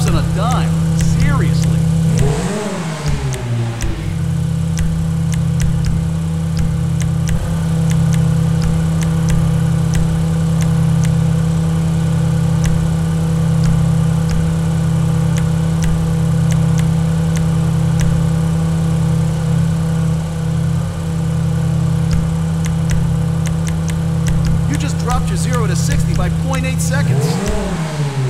drops on a dime. Seriously. You just dropped your 0 to 60 by 0.8 seconds.